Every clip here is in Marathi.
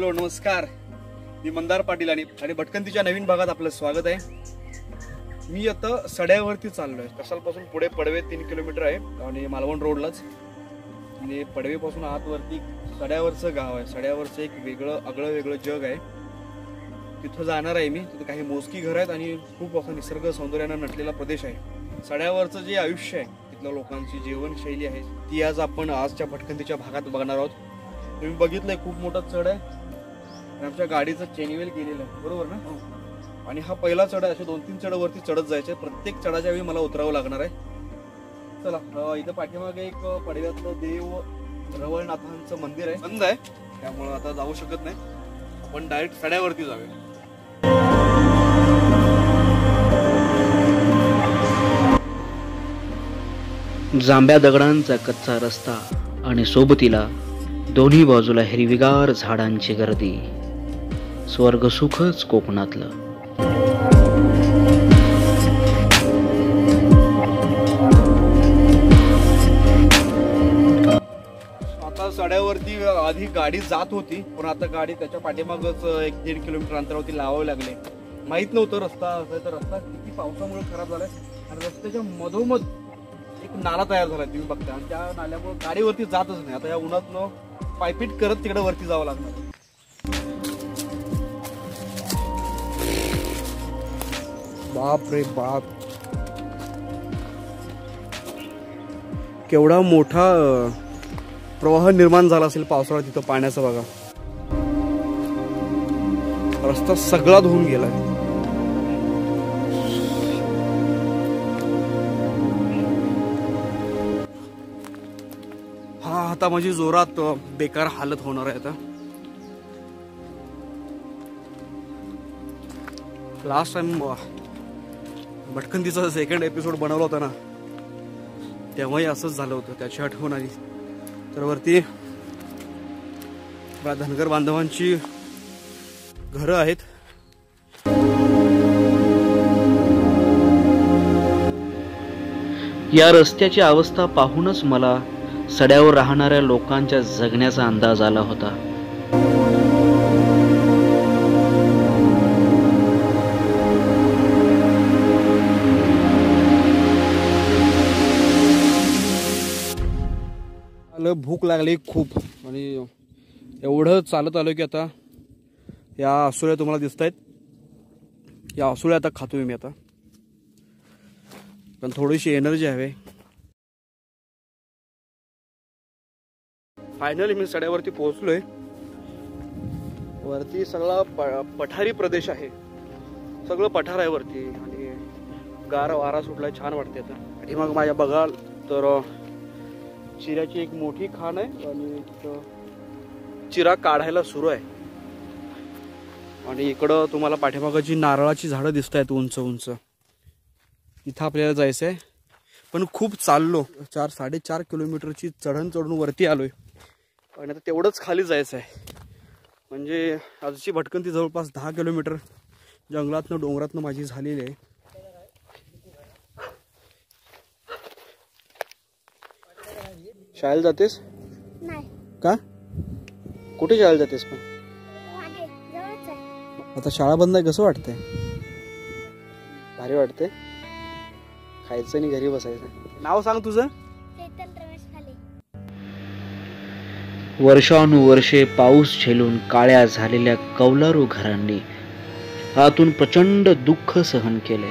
हॅलो नमस्कार. मी मंदार पाटील आणि आणि भटकंतीच्या नवीन भागात आपलं स्वागत आहे. मी आता सड्यावरती चाललोय. कसालपासून पुढे पडवे तीन किलोमीटर आहे आणि मालवण रोडलाच. आणि पडवेपासून आतवरती सड्यावरचं गाव आहे. सड्यावरचं एक वेगळं आगळं वेगळं जग आहे. तिथं जाणार आहे मी. तिथं काही मोजकी घर आहेत आणि खूप असं निसर्ग सौंदर्यानं नटलेला प्रदेश आहे. सड्यावरचं जे आयुष्य आहे तिथल्या लोकांची जीवनशैली आहे ती आज आपण आजच्या भटकंतीच्या भागात बघणार आहोत. तुम्ही बघितलंय खूप मोठा चढ आहे. आणि आमच्या गाडीचं चेनिवेल केलेलं आहे. बरोबर ना? आणि हा पहिला चढ आहे. असे दोन तीन चढवरती चढत जायचे. प्रत्येक चढाच्या वेळी मला उतरावं लागणार आहे. चला इथं पाठीमागे एक पडव्यातलं देव रवळनाथांचं मंदिर आहे. बंद आहे. त्यामुळं आता जाऊ शकत नाही. आपण डायरेक्ट सड्यावरती जाऊया. जांभ्या दगडांचा कच्चा रस्ता आणि सोबतीला दोन्ही बाजूला हिरवीगार झाडांची गर्दी. स्वर्गसुखच कोकणातलं. आता सड्यावरती आधी गाडी जात होती पण आता गाडी त्याच्या पाठीमागच एक दीड किलोमीटर अंतरावरती लावावे लागले. माहीत नव्हतं रस्ता असायचा रस्ता किती पावसामुळे खराब झालाय. आणि रस्त्याच्या मधोमध एक नाला तयार झाला तुम्ही बघता. आणि त्या नाल्यामुळे गाडीवरती जातच नाही. आता या उन्हातनं पायपीट करत तिकडे वरती जावं लागणार. बाप रे बाप. केवढा मोठा प्रवाह निर्माण झाला असेल पावसाळ्यात तिथं पाण्याचा बघा. रस्ता सगळा धुवून गेलाय. हा आता माझी जोरात बेकार हालत होणार आहे आता. लास्ट टाइम भटकंतीचा सेकंड एपिसोड बनवला होता ना तेव्हाही असंच झालं होतं त्याची आठवण आली. तर वरती धनगर बांधवांची घरं आहेत. या रस्त्याची अवस्था पाहूनच मला सड्यावर राहणाऱ्या लोकांच्या जगण्याचा अंदाज आला होता. आलं भूक लागली खूप. आणि एवढं चालत आलो की आता या आसुळ्या तुम्हाला दिसत आहेत या आसुळ्या आता खातोय मी आता. पण थोडीशी एनर्जी हवे फायनली मी सड्यावरती पोहोचलोय. वरती सगळा प- पठारी प्रदेश आहे. सगळं पठार आहे वरती. आणि गार वारा सुटलाय छान वाटते आता. आणि मग माझ्या बघाल तर चिऱ्याची एक मोठी खाण आहे आणि चिरा काढायला सुरू आहे. आणि इकडं तुम्हाला पाठीमागाची नारळाची झाडं दिसत आहेत उंच उंच इथं आपल्याला जायचं आहे पण खूप चाललो चार साडेचार किलोमीटरची चढण चढून वरती आलोय. आणि आता तेवढंच खाली जायचं आहे म्हणजे आजची भटकंती जवळपास दहा किलोमीटर जंगलातनं डोंगरातनं माझी झालेली आहे. शाळेला जातेस? नाही. का? कुठे शाळेला जातेस पण मागे जवळच आहे. आता शाळा बंद आहे कसं वाटतंय? भारी वाटते खायचं आणि घरी बसायचं. नाव सांग तुझं. चैतन रमेश खाली. वर्षानुवर्षे पाऊस झेलून काळ्या झालेल्या कौलारू घरांनी आतून प्रचंड दुःख सहन केले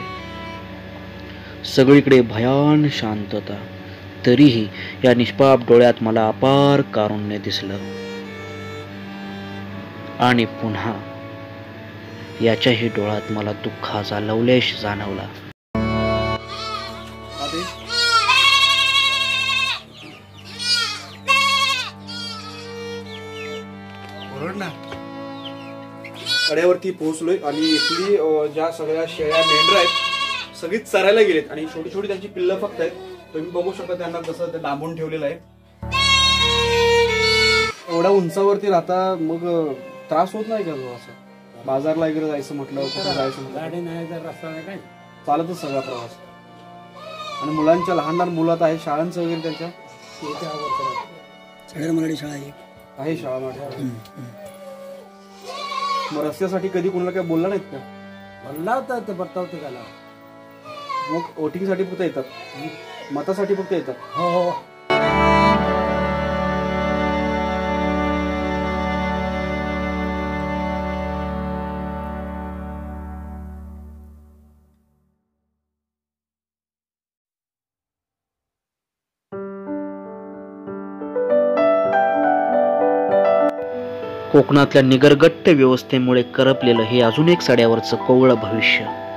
सगळीकडे भयान शांतता. तरीही या निष्पाप डोळ्यात मला अपार कारुण्य दिसलं. आणि पुन्हा याच्याही डोळ्यात मला दुःखाचा लवलेश जाणवला. कड्यावरती पोहोचलोय आणि इथली ज्या सगळ्या शेळ्या मेंढर आहेत सगळी चरायला गेलेत आणि छोटी छोटी त्यांची पिल्लं फक्त आहेत. तुम्ही बघू शकता त्यांना कसं ते दाबून ठेवलेलं आहे. एवढ्या उंचावरती राहता मग त्रास होत नाही का जो असं? बाजारला वगैरे जायचं म्हटलं कुठं जायचं म्हटलं? गाडी नाही तर रस्ता नाही काय? चालतच सगळा प्रवास. आणि मुलांच्या लहान लहान मुलात आहे शाळांचं वगैरे त्यांच्या? सगळ्या मराठी शाळा एक आहे शाळा माझ्या मग रस्त्यासाठी कधी कोणाला काय बोलला नाहीत का? म्हणला होता ते बर्तावते त्याला. मग वोटिंगसाठी फक्त येतात मतासाठी फक्त येतात. हो हो कोकणातल्या निगरगट्ट व्यवस्थेमुळे करपलेलं हे अजून एक सड्यावरचं कोवळं भविष्य.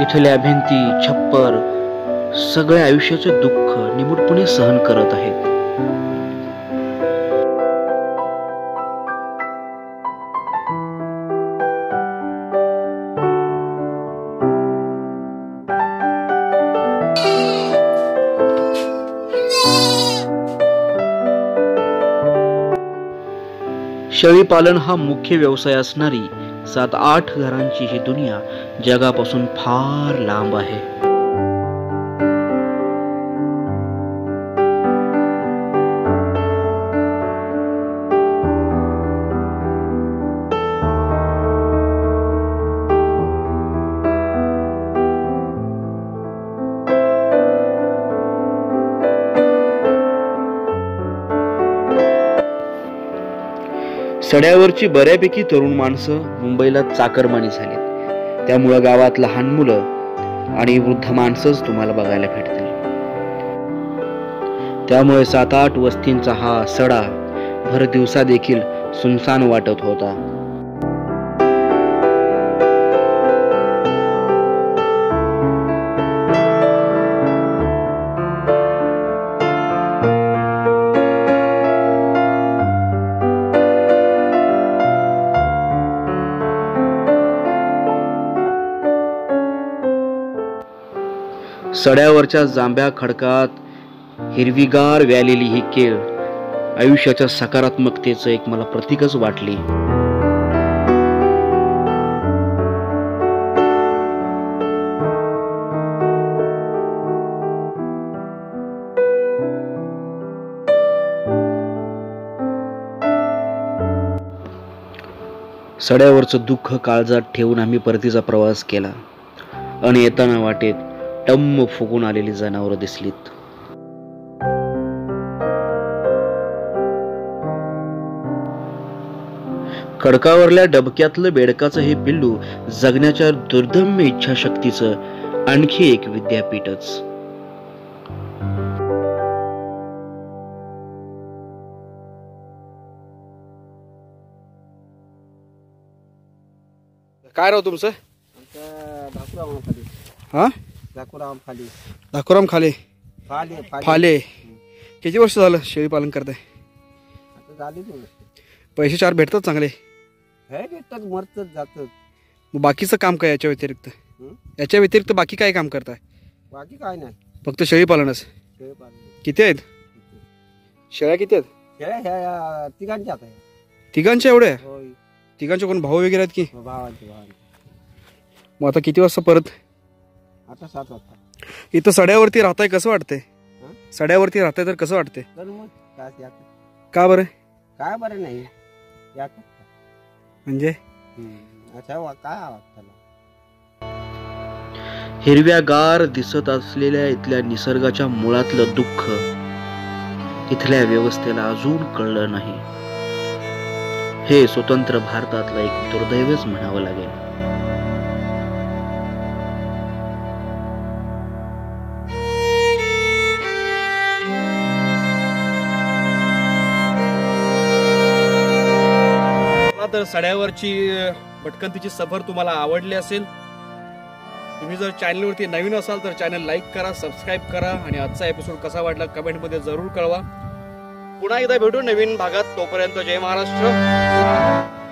इथल्या भिंती छप्पर सगळे आयुष्याचे दुःख निमूटपणे सहन करत आहेत. शेळीपालन हा मुख्य व्यवसाय असणारी सात आठ घरांची ही दुनिया जगापासून फार लांब आहे. सड्यावरची बऱ्यापैकी तरुण माणसं मुंबईला चाकरमानी झाली त्यामुळं गावात लहान मुलं आणि वृद्ध माणसंच तुम्हाला बघायला भेटतील. त्यामुळे सात आठ वस्तींचा हा सडा भर दिवसा देखील सुनसान वाटत होता. सड्यावरच्या जांभ्या खडकात हिरवीगार व्यालेली ही केळ आयुष्याच्या सकारात्मकतेचं एक मला प्रतीकच वाटली. सड्यावरचं दुःख काळजात ठेवून आम्ही परतीचा प्रवास केला. आणि येताना वाटेत टम्म फुगून आलेली जनावरं दिसलीत खडकावरल्या डबक्यातलं बेडकाचं हे पिल्लू जगण्याच्या दुर्दम्य इच्छाशक्तीचं आणखी एक विद्यापीठच काय राव तुमचं? हा? धाकुराम खाली. धाकुराम खाले. फाले फाले. किती वर्ष झालं शेळी पालन करताय? आता झाली पैसे चार भेटतात चांगले? हे भेटतात मरतच जातात. मग बाकीचं काम काय याच्या व्यतिरिक्त? हं? याच्या व्यतिरिक्त बाकी काय काम करताय? बाकी काय नाही. फक्त शेळी पालनच. शेळे पालन किती आहेत? शेळ्या किती आहेत? शेळ्या ह्या तिघांच्या आता तिघांच्या एवढ्या? होय. तिघांचे कोण भाऊ वगैरे आहेत की? भावांचे भावांचे. मग आता किती वाजता परत? आता सात वाजता. इथं सड्यावरती राहताय कसं वाटतंय? हं? सड्यावरती राहताय तर कसं वाटतंय? तर मग काय या का बरं? काय बरं नाही. म्हणजे? अच्छा वा- काय आवाज त्याला हिरव्यागार दिसत असलेल्या इथल्या निसर्गाच्या मुळातलं दुःख इथल्या व्यवस्थेला अजून कळलं नाही. हे स्वतंत्र भारतातलं एक दुर्दैवच म्हणावं लागेल. तर सड्यावरची भटकंतीची सफर तुम्हाला आवडली असेल. तुम्ही जर चॅनलवरती नवीन असाल तर चॅनल लाईक करा सबस्क्राईब करा आणि आजचा एपिसोड कसा वाटला कमेंटमध्ये जरूर कळवा. पुन्हा एकदा भेटू नवीन भागात तोपर्यंत जय महाराष्ट्र.